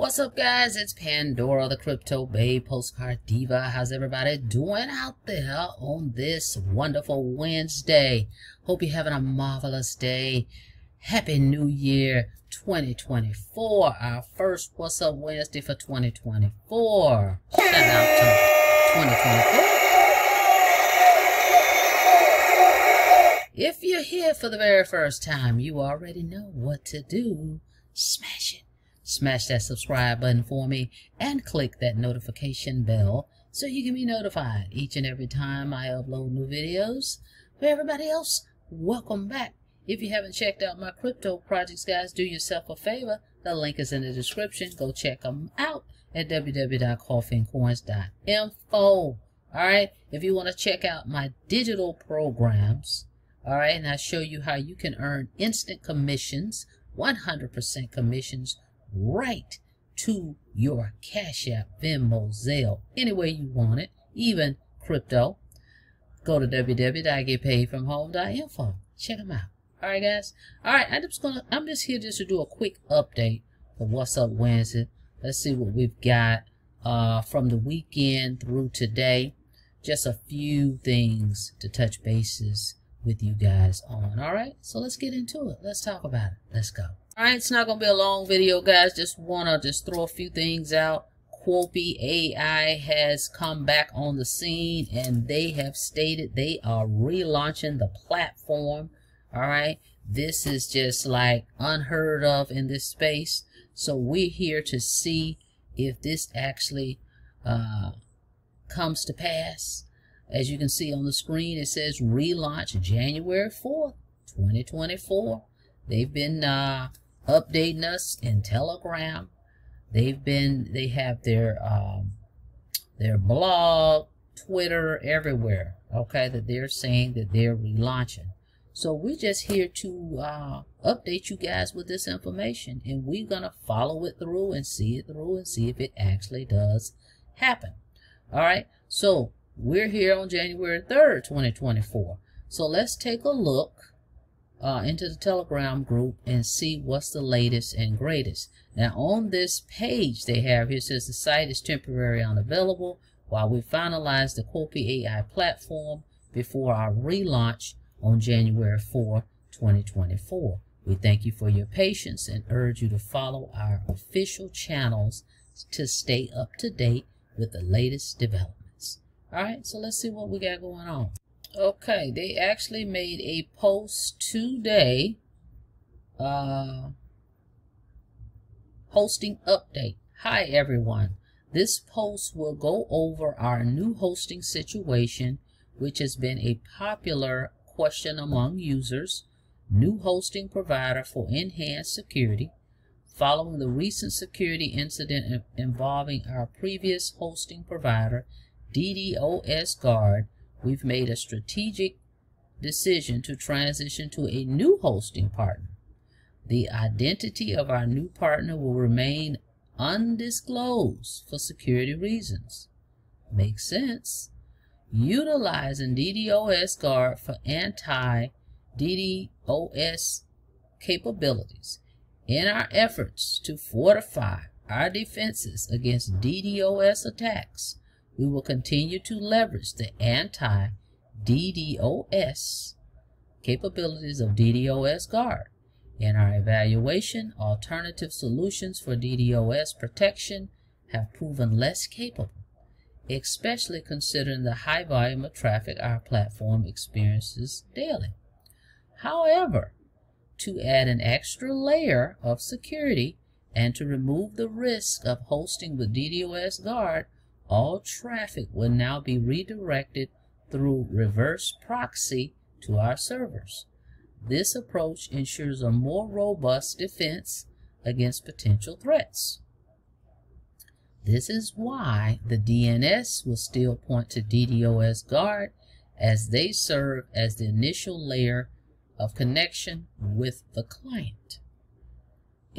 What's up, guys? It's Pandora, the Crypto Babe Postcard Diva. How's everybody doing out there on this wonderful Wednesday? Hope you're having a marvelous day. Happy New Year 2024, our first What's Up Wednesday for 2024. Shout out to 2024. If you're here for the very first time, you already know what to do. Smash it Smash that subscribe button for me and click that notification bell so you can be notified each and every time I upload new videos. For everybody else, welcome back. If you haven't checked out my crypto projects, guys, do yourself a favor. The link is in the description. Go check them out at www.coffeeandcoins.info. Alright, if you want to check out my digital programs, alright, and I show you how you can earn instant commissions, 100% commissions right to your Cash App, Venmo, Zelle, any way you want it, even crypto. Go to www.getpaidfromhome.info. Check them out. All right, guys. All right, I'm just gonna. I'm just here just to do a quick update for What's Up Wednesday. Let's see what we've got uh, from the weekend through today. Just a few things to touch bases with you guys on. All right, so let's get into it. Let's talk about it. Let's go. Alright, it's not going to be a long video, guys. Just want to just throw a few things out. Quopi AI has come back on the scene and they have stated they are relaunching the platform. Alright, this is just like unheard of in this space. So we're here to see if this actually uh, comes to pass. As you can see on the screen, it says relaunch January 4th, 2024. They've been uh, updating us in Telegram. They've been, they have their, um, their blog, Twitter, everywhere, okay, that they're saying that they're relaunching. So we're just here to uh, update you guys with this information, and we're going to follow it through and see it through and see if it actually does happen. All right, so we're here on January 3rd, 2024. So let's take a look uh, into the Telegram group and see what's the latest and greatest. Now on this page they have here says the site is temporarily unavailable while we finalize the Quopi AI platform before our relaunch on January 4, 2024. We thank you for your patience and urge you to follow our official channels to stay up to date with the latest developments. Alright, so let's see what we got going on. Okay, they actually made a post today. Uh, hosting update. Hi everyone. This post will go over our new hosting situation, which has been a popular question among users. New hosting provider for enhanced security. Following the recent security incident involving our previous hosting provider, DDoS Guard, we've made a strategic decision to transition to a new hosting partner. The identity of our new partner will remain undisclosed for security reasons. Makes sense. Utilizing DDoS Guard for anti-DDoS capabilities in our efforts to fortify our defenses against DDoS attacks we will continue to leverage the anti-DDoS capabilities of DDoS Guard. In our evaluation, alternative solutions for DDoS protection have proven less capable, especially considering the high volume of traffic our platform experiences daily. However, to add an extra layer of security and to remove the risk of hosting with DDoS Guard, all traffic will now be redirected through reverse proxy to our servers. This approach ensures a more robust defense against potential threats. This is why the DNS will still point to DDoS Guard as they serve as the initial layer of connection with the client.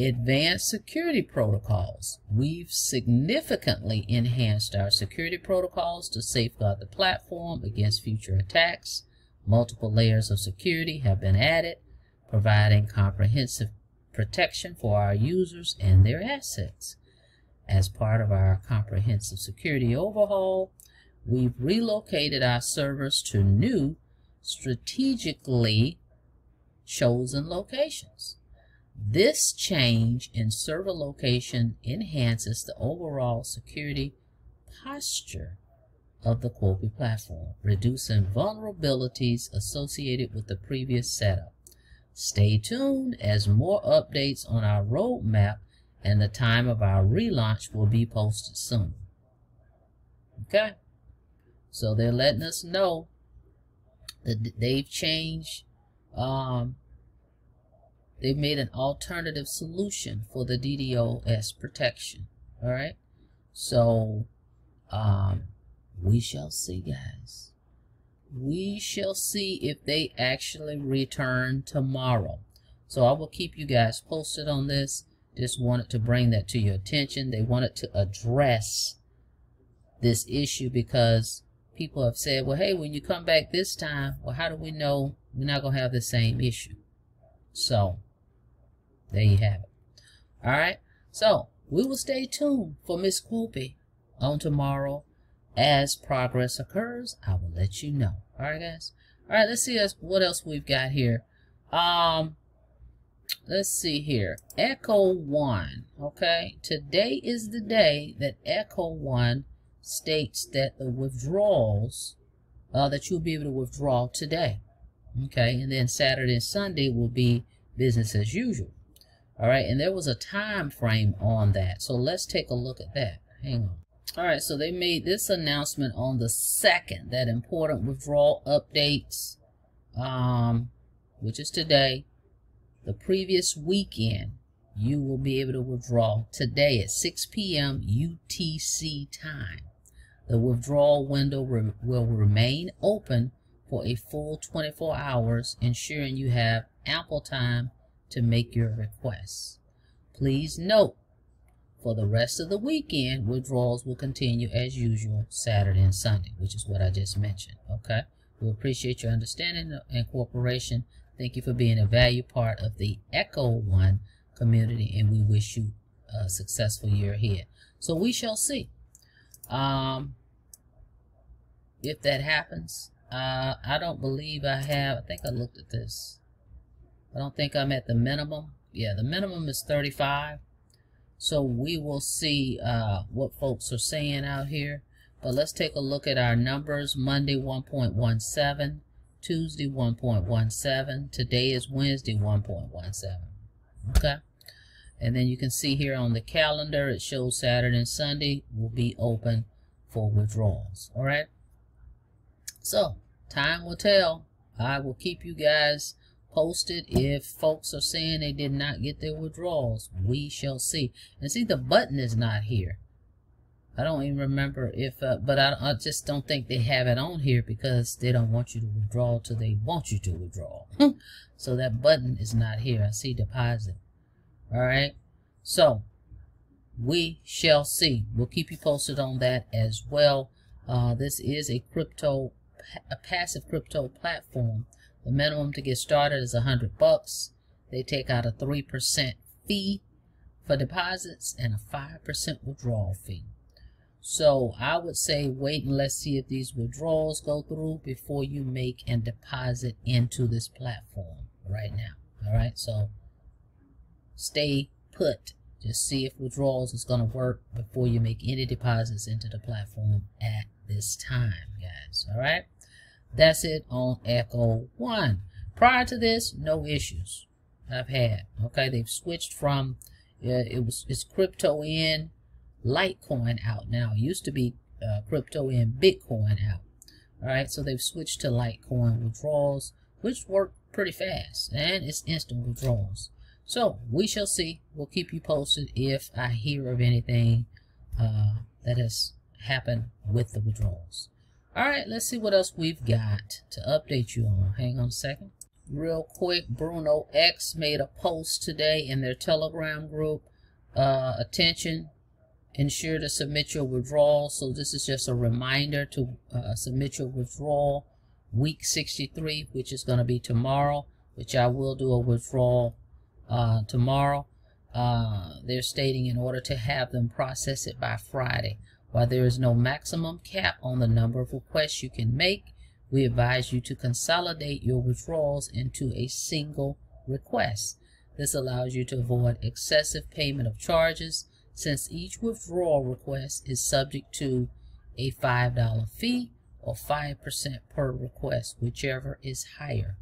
Advanced security protocols. We've significantly enhanced our security protocols to safeguard the platform against future attacks. Multiple layers of security have been added, providing comprehensive protection for our users and their assets. as part of our comprehensive security overhaul, we've relocated our servers to new strategically chosen locations. This change in server location enhances the overall security posture of the Quopi platform, reducing vulnerabilities associated with the previous setup. Stay tuned as more updates on our roadmap and the time of our relaunch will be posted soon. Okay? So they're letting us know that they've changed, um, they've made an alternative solution for the DDoS protection. All right? So, um, we shall see, guys. We shall see if they actually return tomorrow. So I will keep you guys posted on this. Just wanted to bring that to your attention. They wanted to address this issue because people have said, well, hey, when you come back this time, well, how do we know we're not going to have the same issue? So, there you have it. All right. So, we will stay tuned for Miss Quopi on tomorrow. As progress occurs, I will let you know. All right, guys. All right, let's see us what else we've got here. Um, let's see here. Echo One. Okay, today is the day that Echo One states that the withdrawals uh, that you'll be able to withdraw today. Okay, and then Saturday and Sunday will be business as usual. All right, and there was a time frame on that. So let's take a look at that. Hang on. All right, so they made this announcement on the second that important withdrawal updates, um, which is today, the previous weekend, you will be able to withdraw today at 6 p.m. UTC time. The withdrawal window re will remain open for a full 24 hours, ensuring you have ample time to make your requests. Please note for the rest of the weekend, withdrawals will continue as usual Saturday and Sunday, which is what I just mentioned. Okay? We appreciate your understanding and cooperation. Thank you for being a valued part of the Echo One community, and we wish you a successful year ahead. So we shall see. Um, if that happens, uh, I don't believe I have. I think I looked at this. I don't think I'm at the minimum. Yeah, the minimum is 35. So we will see uh, what folks are saying out here. But let's take a look at our numbers. Monday 1.17, Tuesday 1.17, today is Wednesday 1.17. Okay. And then you can see here on the calendar, it shows Saturday and Sunday will be open for withdrawals. All right. So time will tell. I will keep you guys posted if folks are saying they did not get their withdrawals. We shall see. And see, the button is not here. I don't even remember if, uh, but I, I, just don't think they have it on here because they don't want you to withdraw till they want you to withdraw. so that button is not here. I see deposit. All right. So we shall see. We'll keep you posted on that as well. Uh, this is a crypto, a passive crypto platform the minimum to get started is a hundred bucks. They take out a three percent fee for deposits and a five percent withdrawal fee. So I would say wait and let's see if these withdrawals go through before you make and deposit into this platform right now. All right, so stay put. Just see if withdrawals is going to work before you make any deposits into the platform at this time, guys. All right. That's it on Echo 1. Prior to this, no issues I've had. Okay, they've switched from, uh, it was it's crypto in, Litecoin out now. It used to be uh, crypto in, Bitcoin out. All right, so they've switched to Litecoin withdrawals, which work pretty fast, and it's instant withdrawals. So we shall see. We'll keep you posted if I hear of anything uh, that has happened with the withdrawals. All right, let's see what else we've got to update you on. Hang on a second. Real quick, BrunoEX made a post today in their Telegram group. Uh, attention, ensure to submit your withdrawal. So this is just a reminder to uh, submit your withdrawal week 63, which is going to be tomorrow, which I will do a withdrawal uh, tomorrow. uh, they're stating in order to have them process it by Friday. While there is no maximum cap on the number of requests you can make, we advise you to consolidate your withdrawals into a single request. This allows you to avoid excessive payment of charges since each withdrawal request is subject to a $5 fee or 5% per request, whichever is higher.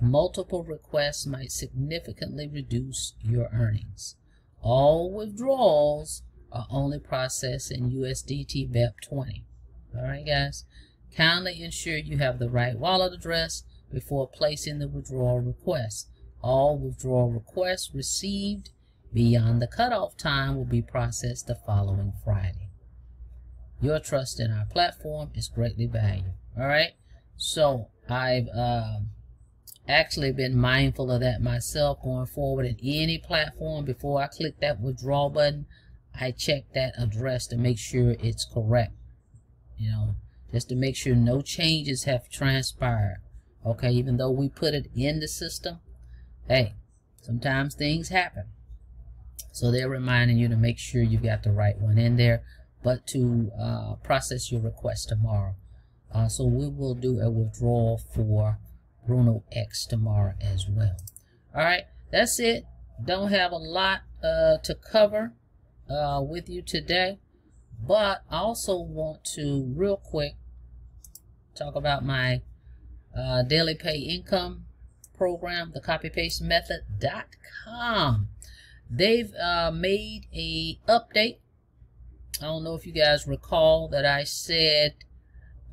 Multiple requests might significantly reduce your earnings. All withdrawals are only processed in USDT BEP20. Alright guys, kindly ensure you have the right wallet address before placing the withdrawal request. All withdrawal requests received beyond the cutoff time will be processed the following Friday. Your trust in our platform is greatly valued. Alright, so I've uh, actually been mindful of that myself going forward in any platform before I click that withdrawal button I check that address to make sure it's correct. You know, just to make sure no changes have transpired. Okay, even though we put it in the system, hey, sometimes things happen. So they're reminding you to make sure you've got the right one in there, but to uh, process your request tomorrow. Uh, so we will do a withdrawal for BrunoEX tomorrow as well. All right, that's it. Don't have a lot uh, to cover uh, with you today. But I also want to real quick talk about my uh, daily pay income program, the copy paste method.com. They've uh, made a update. I don't know if you guys recall that I said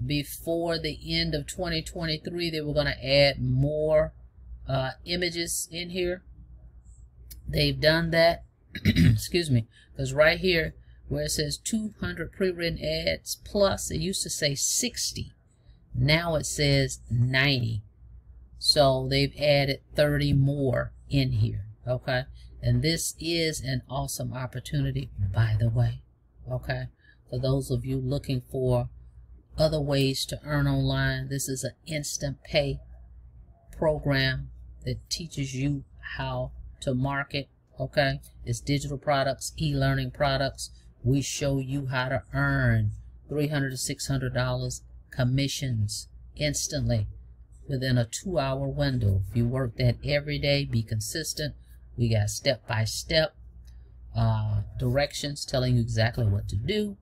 before the end of 2023 they were going to add more uh, images in here. They've done that. Excuse me. Because right here, where it says 200 pre-written ads plus, it used to say 60. Now it says 90. So they've added 30 more in here. Okay. And this is an awesome opportunity, by the way. Okay. For those of you looking for other ways to earn online, this is an instant pay program that teaches you how to market okay? It's digital products e-learning products. We show you how to earn 300 to 600 dollars commissions instantly within a two-hour window. If you work that every day be consistent. We got step-by-step uh, directions telling you exactly what to do.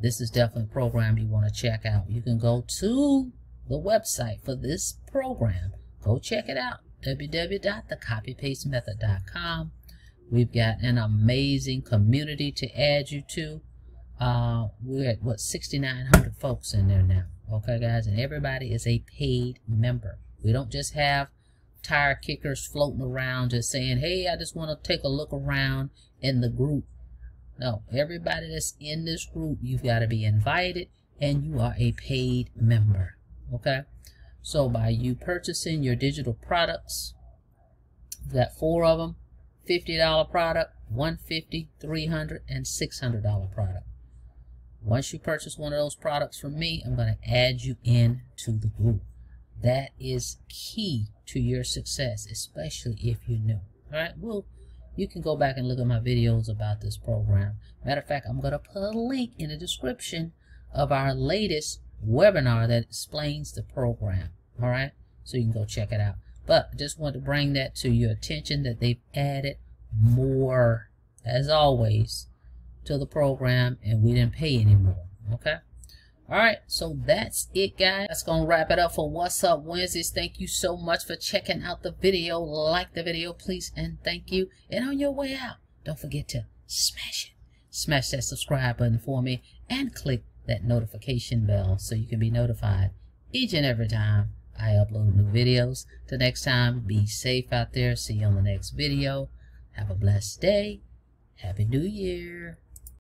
This is definitely a program you want to check out. You can go to the website for this program. Go check it out. www.thecopypastemethod.com We've got an amazing community to add you to. Uh, we're at what 6,900 folks in there now. Okay, guys, and everybody is a paid member. We don't just have tire kickers floating around just saying, "Hey, I just want to take a look around in the group." No, everybody that's in this group, you've got to be invited, and you are a paid member. Okay, so by you purchasing your digital products, got four of them $50 product, $150, $300, and $600 product. Once you purchase one of those products from me, I'm going to add you in to the group. That is key to your success, especially if you're new. All right, well, you can go back and look at my videos about this program. Matter of fact, I'm going to put a link in the description of our latest webinar that explains the program. All right, so you can go check it out. But I just want to bring that to your attention that they've added more, as always, to the program and we didn't pay anymore. Okay? Alright, so that's it guys. That's going to wrap it up for What's Up Wednesdays. Thank you so much for checking out the video. Like the video, please, and thank you. And on your way out, don't forget to smash it. Smash that subscribe button for me and click that notification bell so you can be notified each and every time I upload new videos. Till next time, be safe out there. See you on the next video. Have a blessed day. Happy New Year.